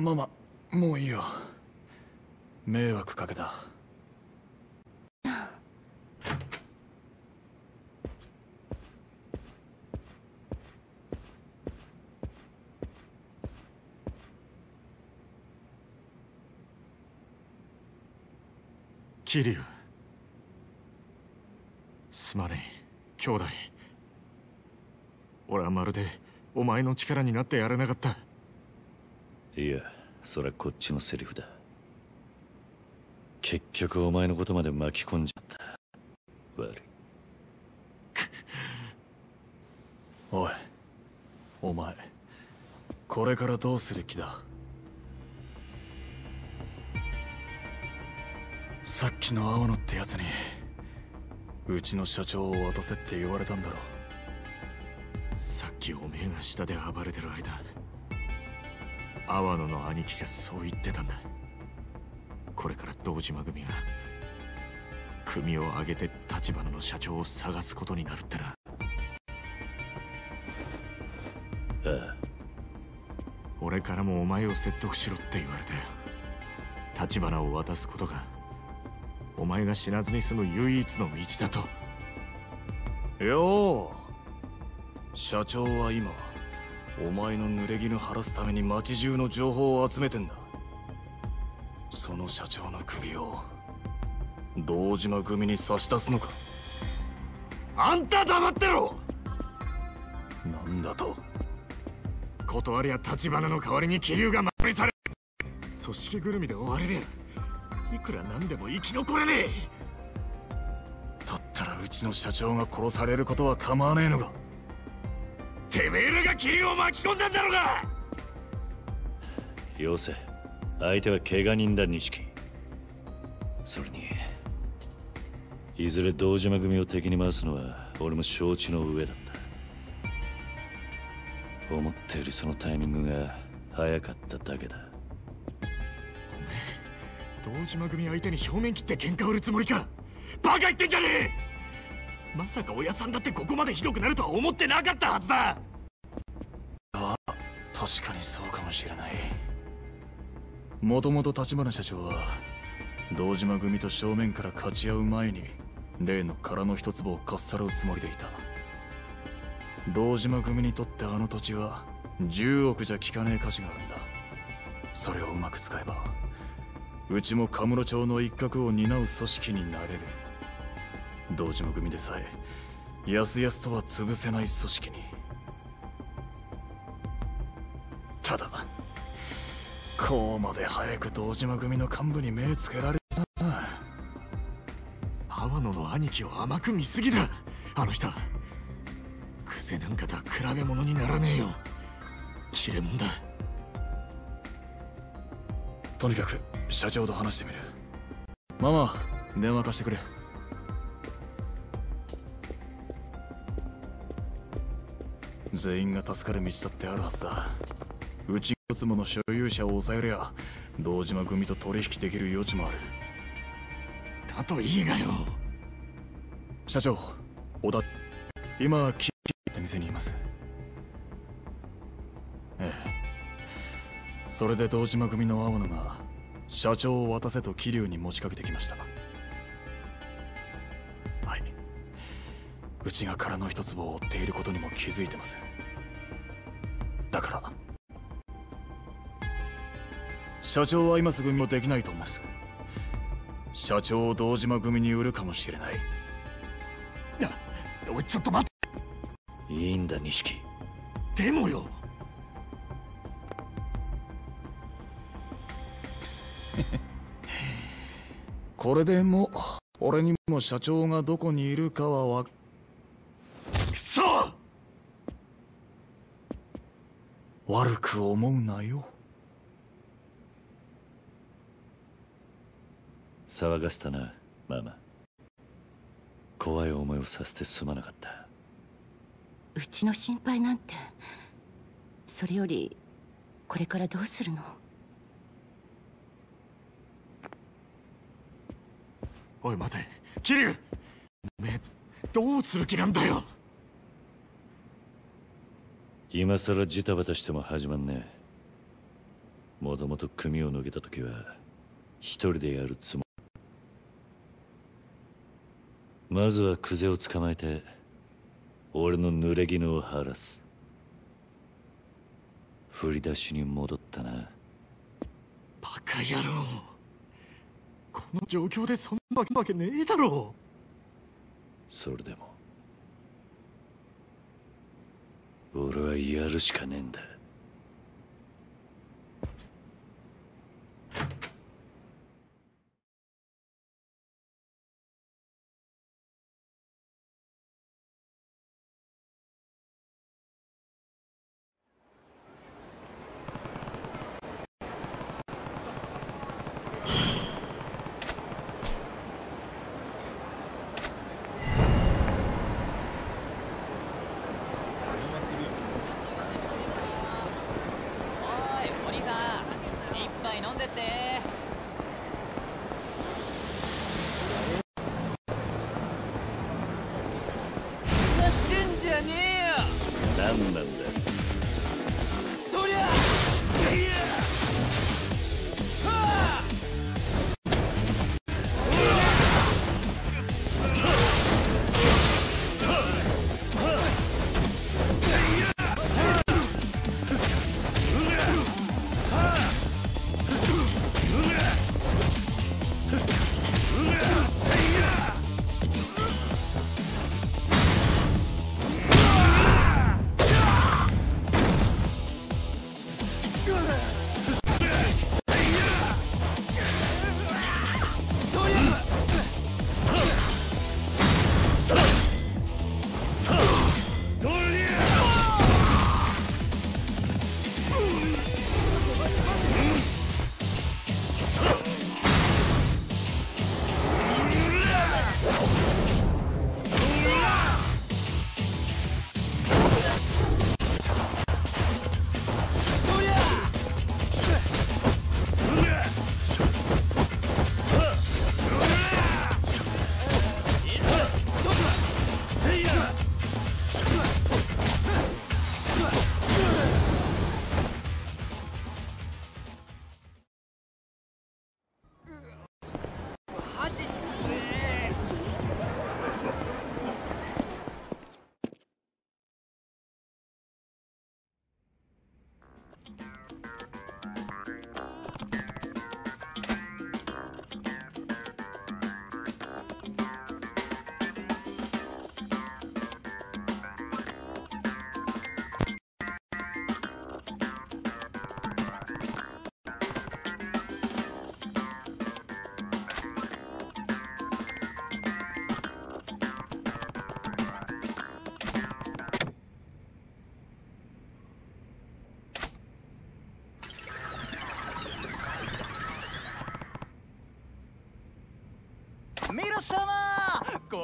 ママもういいよ。迷惑かけた。桐生すまねえ。兄弟。俺はまるでお前の力になってやれなかった。いや。それはこっちのセリフだ。結局お前のことまで巻き込んじゃった。悪い。おいお前これからどうする気だ？さっきの青野ってやつにうちの社長を渡せって言われたんだろさっきおめえが下で暴れてる間阿波野の兄貴がそう言ってたんだ。これから堂島組が組を挙げて立花の社長を探すことになるってな。ああ俺からもお前を説得しろって言われて立花を渡すことがお前が死なずに済む唯一の道だと。よう社長は今お前の濡れ衣晴らすために町中の情報を集めてんだ。その社長の首を堂島組に差し出すのか。あんた黙ってろ！なんだと？断りゃ立花の代わりに気流が守りされ組織ぐるみで追われりゃいくらなんでも生き残れねえ。だったらうちの社長が殺されることは構わねえのか？てめえらがキリを巻き込んだんだろうが！よせ相手は怪我人だ錦。それにいずれ堂島組を敵に回すのは俺も承知の上だった。思ったよりそのタイミングが早かっただけだ。堂島組相手に正面切って喧嘩売るつもりか！バカ言ってんじゃねえまさか親さんだってここまでひどくなるとは思ってなかったはずだ。あ確かにそうかもしれない。もともと立花社長は堂島組と正面から勝ち合う前に例の殻の一粒をかっさらうつもりでいた。堂島組にとってあの土地は10億じゃ効かねえ価値があるんだ。それをうまく使えばうちもカムロ町の一角を担う組織になれる。堂島組でさえやすやすとは潰せない組織に。ただこうまで早く堂島組の幹部に目つけられたな阿波野の兄貴を甘く見すぎだ。あの人クゼなんかとは比べ物にならねえよ。切れ者だ。とにかく社長と話してみる。ママ電話貸してくれ。全員が助かる道だってあるはずだ。うち一つもの所有者を抑えりゃ堂島組と取引できる余地もある。だといいがよ。社長小田今キーって店にいます。ええ。それで堂島組の青野が社長を渡せと桐生に持ちかけてきましたうちが殻の一粒を追っていることにも気づいてますだから社長は今すぐもできないと思います。社長を堂島組に売るかもしれない。おいちょっと待いいんだ錦。ってでもよ。これでも俺にも社長がどこにいるかはわくそ悪く思うなよ。騒がせたなママ。怖い思いをさせてすまなかった。うちの心配なんてそれよりこれからどうするの？おい待て。桐生おめえどうする気なんだよ今さらジタバタしても始まんねもともと組を抜けた時は一人でやるつもり。まずはクゼを捕まえて俺の濡れ衣を晴らす。振り出しに戻ったな。バカ野郎。この状況でそんなわけねえだろ。それでも俺はやるしかねえんだ。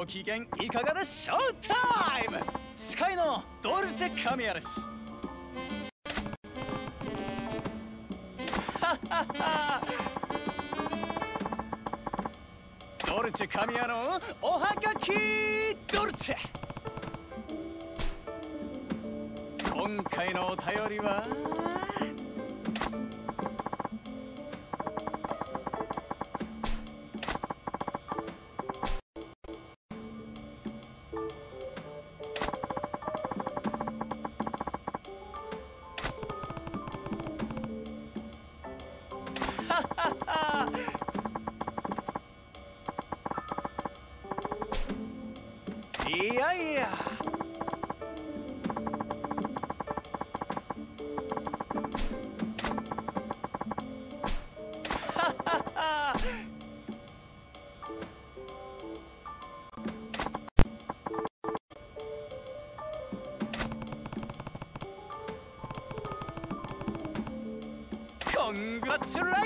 ご機嫌いかがでしょう？タイム。司会のドルチェ・カミアです。ドルチェ・カミアのおはがきドルチェ。今回のお便りは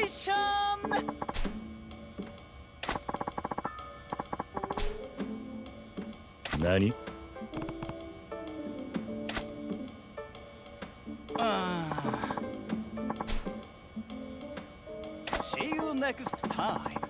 buy! Nani? Uh, see you next time.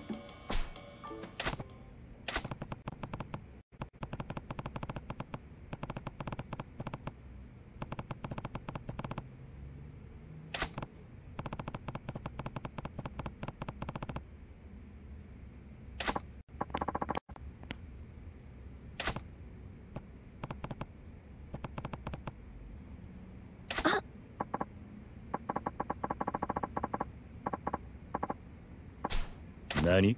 何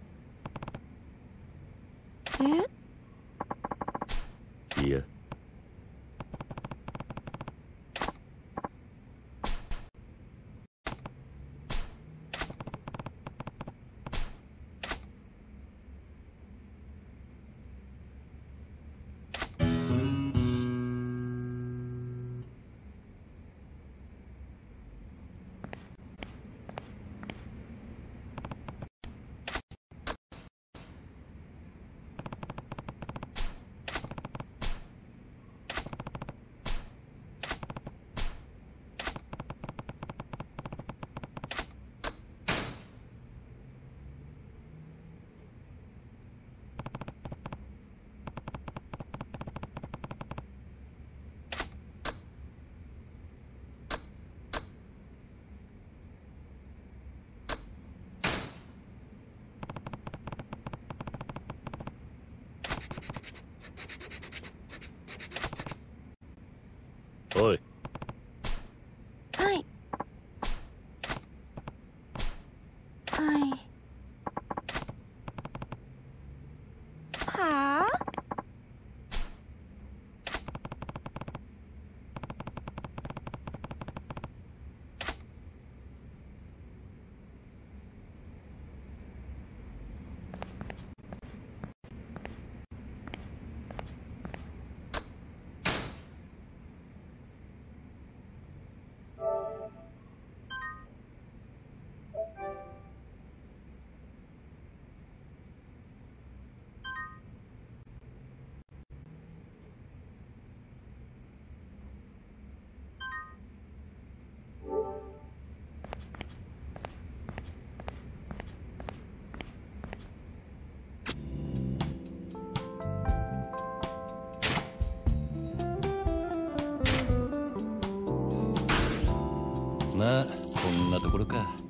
あこんなところか。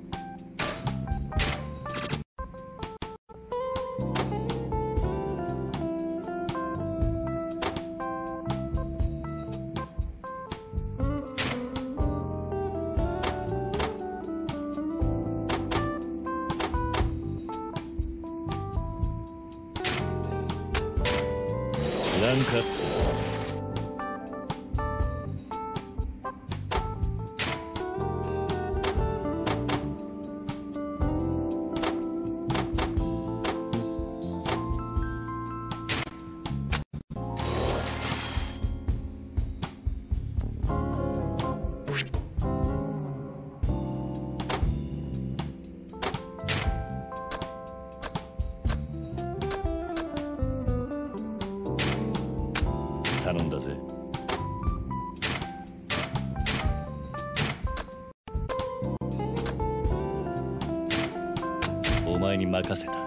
任せた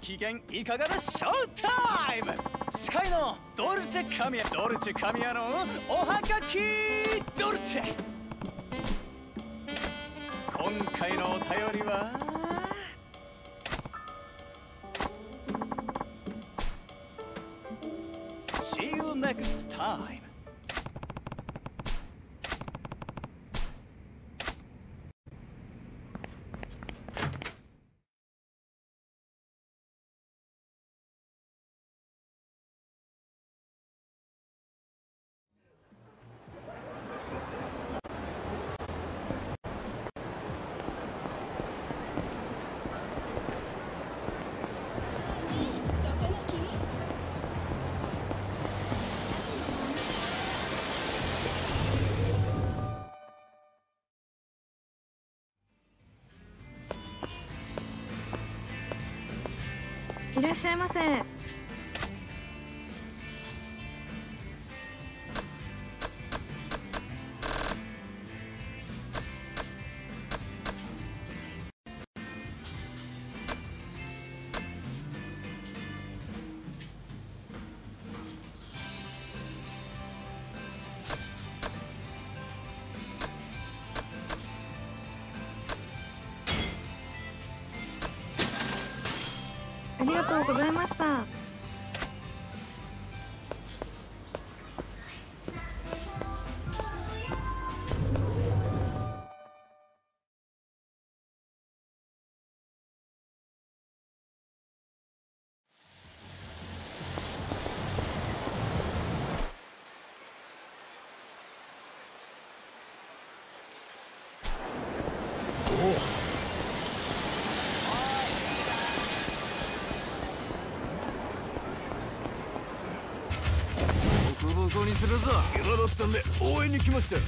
機嫌いかがでショータイム！司会のドルチェカミアドルチェカミアのおはがきドルチェ！今回のお便りは？いらっしゃいませ。りがとうございました。するぞ。今だったんで応援に来ましたよ。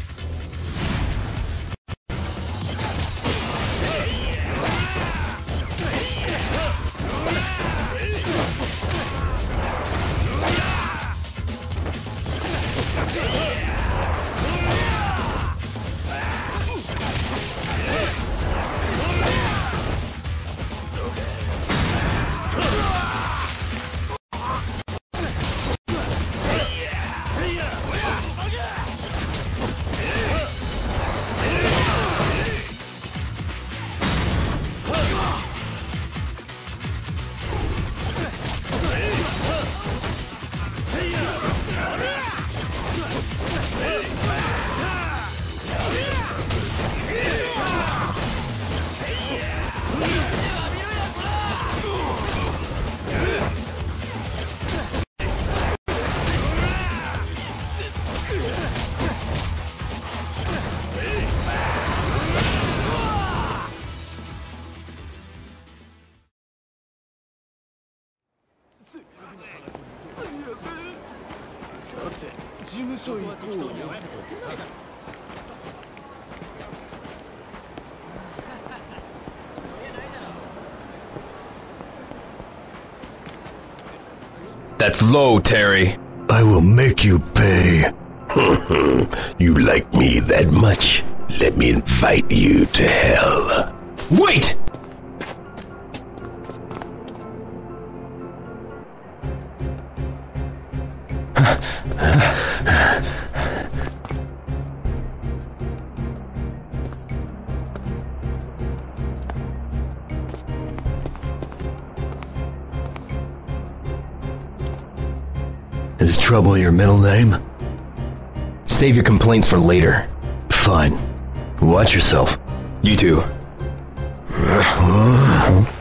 事務所行こうよ That's low, Terry. I will make you pay. you like me that much? Let me invite you to hell. Wait! Is Trouble your middle name? Save your complaints for later. Fine. Watch yourself. You too.